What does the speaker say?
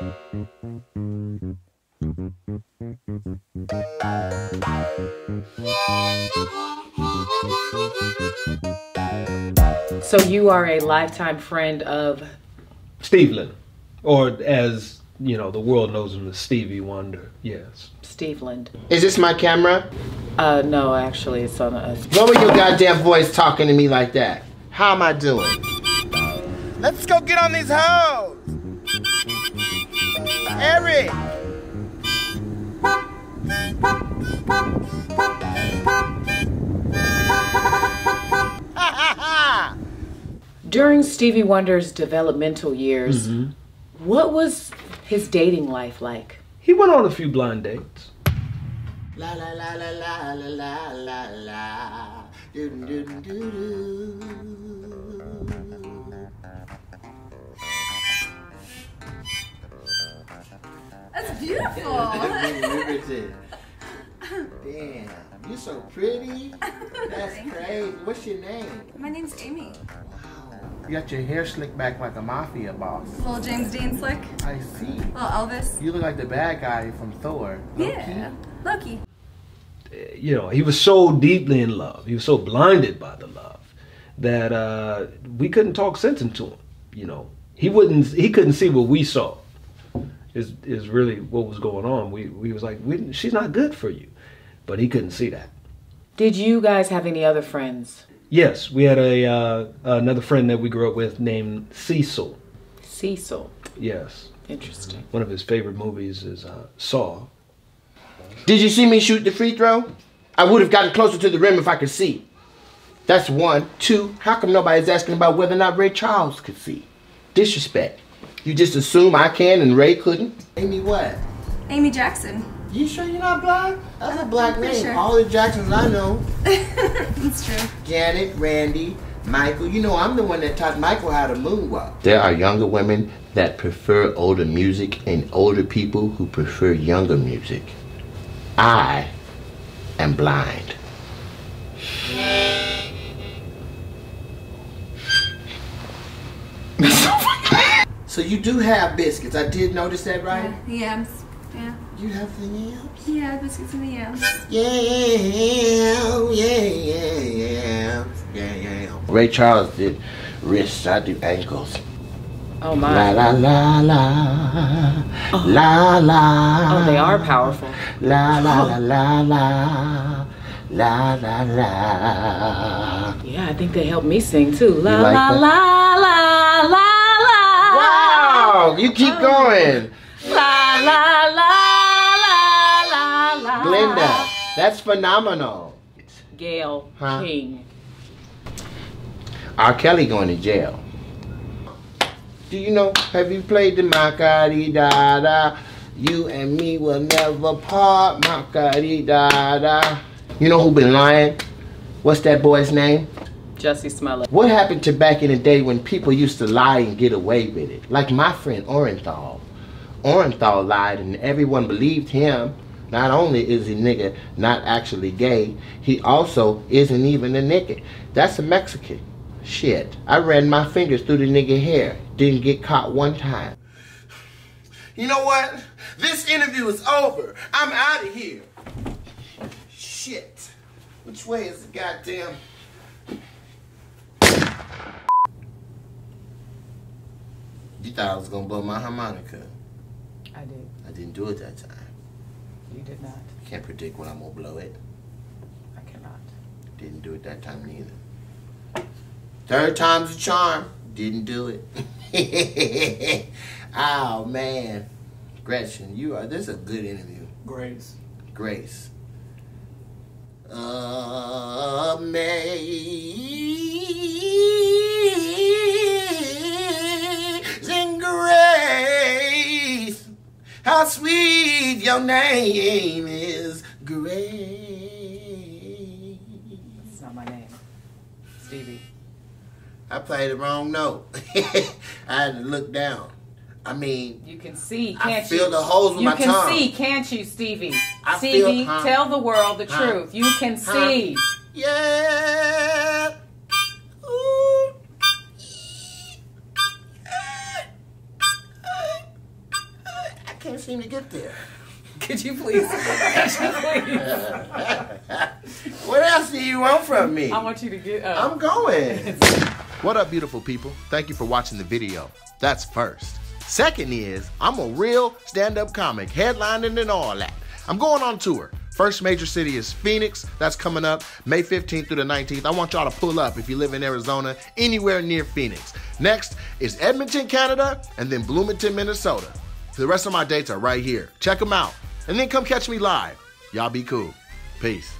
So you are a lifetime friend of Steveland, or as you know, the world knows him as Stevie Wonder. Yes. Steveland. Is this my camera? Uh, no, actually, it's on us. Lower your goddamn voice talking to me like that. How am I doing? Let's go get on these hoes! Eric! During Stevie Wonder's developmental years, Mm-hmm. what was his dating life like? He went on a few blind dates. La la la la la la la la la. Doo doo doo doo beautiful. Riveted. Damn, you're so pretty. That's crazy. What's your name? My name's Amy. You got your hair slicked back like a mafia boss. Little James Dean slick. I see. Little Elvis. You look like the bad guy from Thor. Loki. Yeah. Loki. You know, he was so deeply in love. He was so blinded by the love that uh, we couldn't talk sense into him. You know, he wouldn't. He couldn't see what we saw. Is is really what was going on. We we was like, we, she's not good for you, but he couldn't see that. Did you guys have any other friends? Yes, we had a uh, another friend that we grew up with named Cecil. Cecil. Yes, Interesting. one of his favorite movies is uh, Saw. Did you see me shoot the free throw? I would have gotten closer to the rim if I could see. That's one. Two, how come nobody's asking about whether or not Ray Charles could see? Disrespect. You just assume I can and Ray couldn't? Amy what? Amy Jackson. You sure you're not black? That's a black Pretty name. sure. All the Jacksons I know. That's true. Janet, Randy, Michael. You know I'm the one that taught Michael how to moonwalk. There are younger women that prefer older music and older people who prefer younger music. I am blind. so you do have biscuits. I did notice that, right? Yeah. Yams. Yeah. You have the yams? Yeah, biscuits and the yams. Yeah, yeah, yeah, yeah, yeah, yeah. Ray Charles did wrists, I do ankles. Oh my. la la la, oh. la la. Oh, they are powerful. La la la oh. la la, la la la. Yeah, I think they helped me sing too. La like la, that? la la la la. You keep oh. going, La la la la la la. Glenda. That's phenomenal. Gayle Huh? King. R. Kelly going to jail. Do you know? Have you played the Makari da da? You and me will never part, Makari da da. You know who been lying? What's that boy's name? Jussie Smollett. What happened to back in the day when people used to lie and get away with it? Like my friend Orenthal. Orenthal lied and everyone believed him. Not only is he nigga not actually gay, he also isn't even a nigga. That's a Mexican. Shit. I ran my fingers through the nigga hair. Didn't get caught one time. You know what? This interview is over. I'm out of here. Shit. Which way is the goddamn... You thought I was gonna blow my harmonica. I did. I didn't do it that time. You did not. Can't predict when I'm gonna blow it. I cannot. Didn't do it that time neither. Third time's a charm. Didn't do it. oh man. Gretchen, you are this is a good interview. Grace. Grace. Amazing How sweet your name is, Grace. It's not my name. Stevie. I played the wrong note. I had to look down. I mean, You can see, can't feel you? the holes with you my can tongue. see, can't you, Stevie? I feel- Stevie, huh? tell the world the Huh? truth. You can Huh? see. yeah. Seem to get there. Could you please? Could you please? What else do you want from me? I want you to get up. I'm going. what up, beautiful people? Thank you for watching the video. That's first. Second is, I'm a real stand up comic, headlining and all that. I'm going on tour. First major city is Phoenix. That's coming up May 15th through the 19th. I want y'all to pull up if you live in Arizona, anywhere near Phoenix. Next is Edmonton, Canada, and then Bloomington, Minnesota. The rest of my dates are right here. Check them out. And then come catch me live. Y'all be cool. Peace.